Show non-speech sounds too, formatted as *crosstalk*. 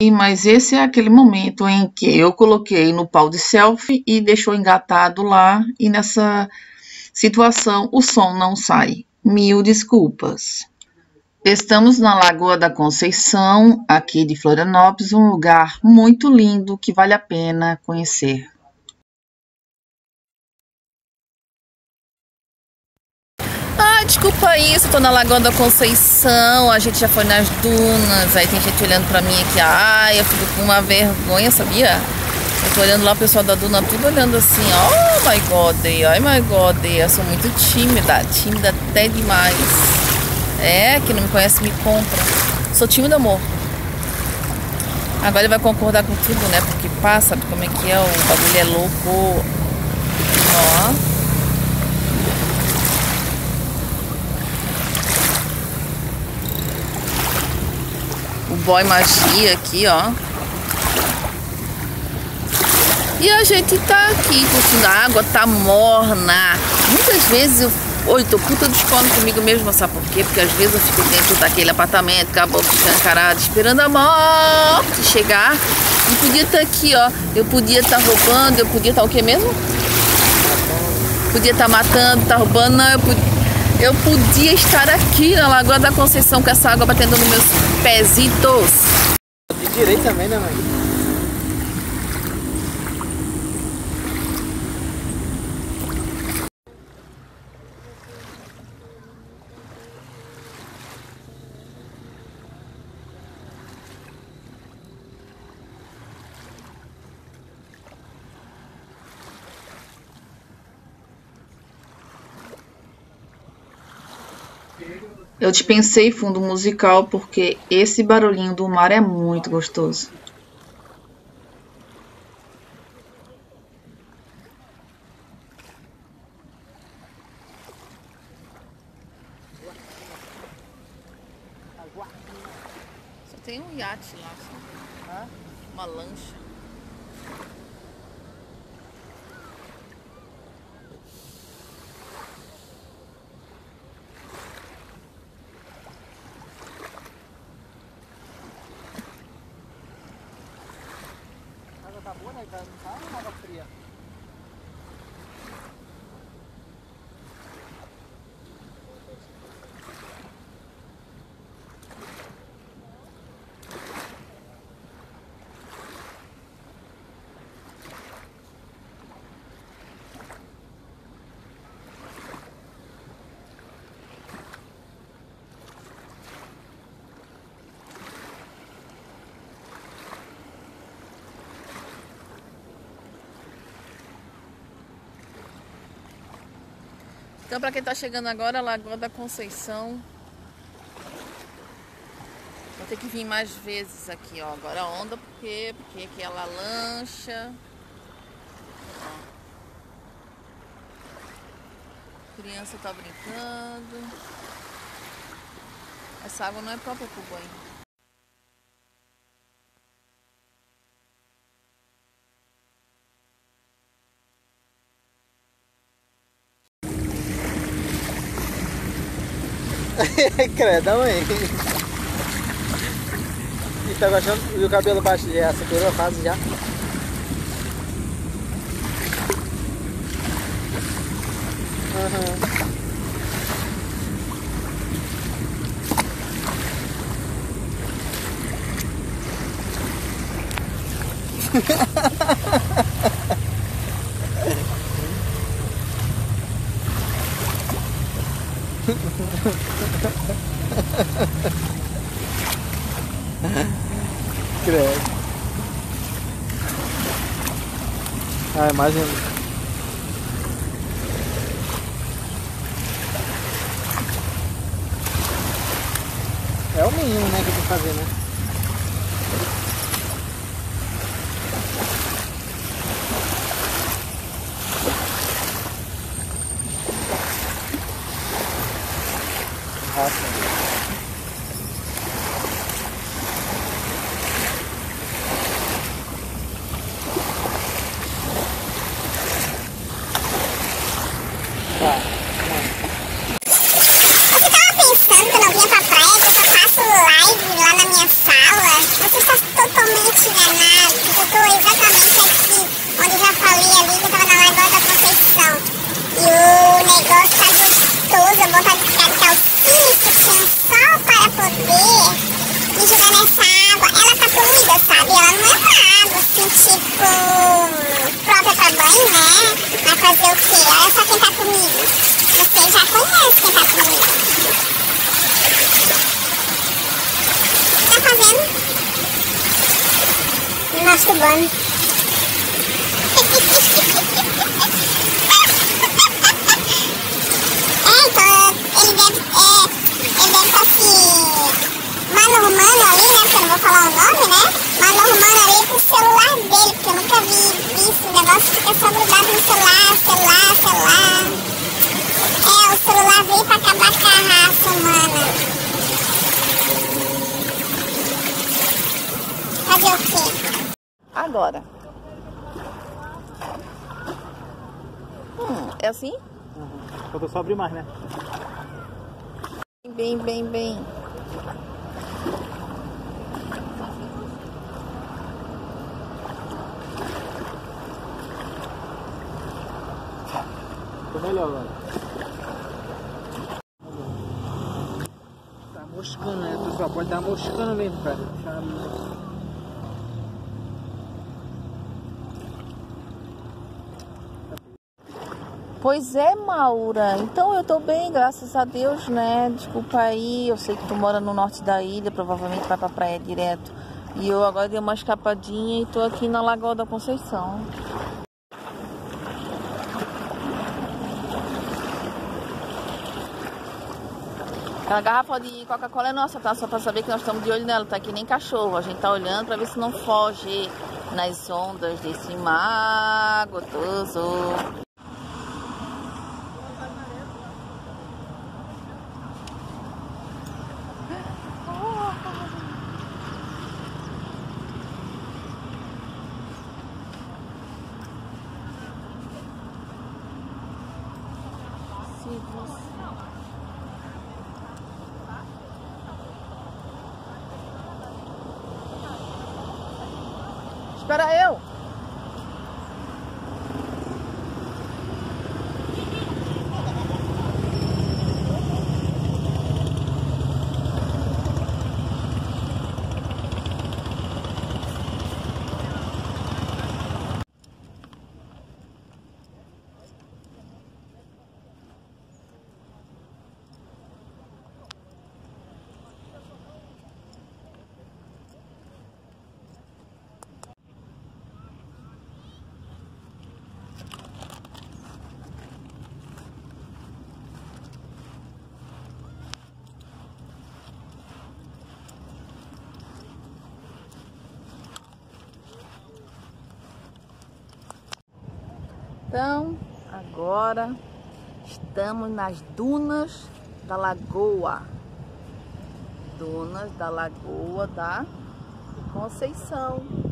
mas esse é aquele momento em que eu coloquei no pau de selfie e deixou engatado lá e nessa situação o som não sai. Mil desculpas. Estamos na Lagoa da Conceição, aqui de Florianópolis, um lugar muito lindo que vale a pena conhecer. Desculpa isso, tô na Lagoa da Conceição, a gente já foi nas dunas, aí tem gente olhando pra mim aqui, ai, eu fico com uma vergonha, sabia? Eu tô olhando lá o pessoal da duna, tudo olhando assim, oh my god, oh my god, eu sou muito tímida, tímida até demais. É, quem não me conhece me compra. Sou tímida, amor. Agora ele vai concordar com tudo, né? Porque passa, como é que é? O bagulho é louco. Ó. boy magia aqui, ó. E a gente tá aqui curtindo a água, tá morna. Muitas vezes eu. Oi, tô puta dos comigo mesmo, sabe por quê? Porque às vezes eu fico dentro daquele apartamento, boca escancarada, esperando a morte chegar. E podia estar tá aqui, ó. Eu podia estar tá roubando, eu podia estar tá o que mesmo? Podia estar tá matando, tá roubando, não, eu podia eu podia estar aqui na Lagoa da Conceição com essa água batendo nos meus pezitos. De direito também, né, mãe? Eu dispensei fundo musical porque esse barulhinho do mar é muito gostoso. Só tem um iate lá, uma lancha. Boa, né? Não tá água Então, para quem está chegando agora, Lagoa da Conceição. Vou ter que vir mais vezes aqui, ó. Agora onda, porque, porque aqui ela lancha. Criança tá brincando. Essa água não é própria para banho. *laughs* Credão aí. E tá gostando? E o cabelo baixo de essa pela fase já? Uhum. *laughs* Credo. Ah, imagina. É o mínimo, né, que tem que fazer, né? raça. Tá. Você tava pensando que eu não vinha pra praia, que eu só faço live lá na minha tipo, própria pra banho, né? Mas fazer o quê? Olha só quem tá comigo. Você já conhece quem tá comigo. O que tá fazendo? Masturbando. é, então, ele deve, é, ele deve estar se manormando ali, né? Porque eu não vou falar o nome, né? Manormando ali pro celular dele, porque eu nunca vi isso. O negócio fica só grudado no celular, celular, celular. É, o celular veio pra acabar com a raça humana. Fazer o quê? Agora. Hum, é assim? Faltou só abrir mais, né? Bem, bem, bem. Ficou melhor agora. Tá moscando, né? Pessoal, pode dar moscando mesmo, cara. Pois é, Maura. Então eu tô bem, graças a Deus, né? Desculpa aí, eu sei que tu mora no norte da ilha, provavelmente vai pra praia direto. E eu agora dei uma escapadinha e tô aqui na Lagoa da Conceição. A garrafa de Coca-Cola é nossa, tá? Só pra saber que nós estamos de olho nela, tá que nem cachorro. A gente tá olhando pra ver se não foge nas ondas desse mar gostoso. Você... Espera eu. Então, agora estamos nas dunas da Lagoa. Dunas da Lagoa da Conceição.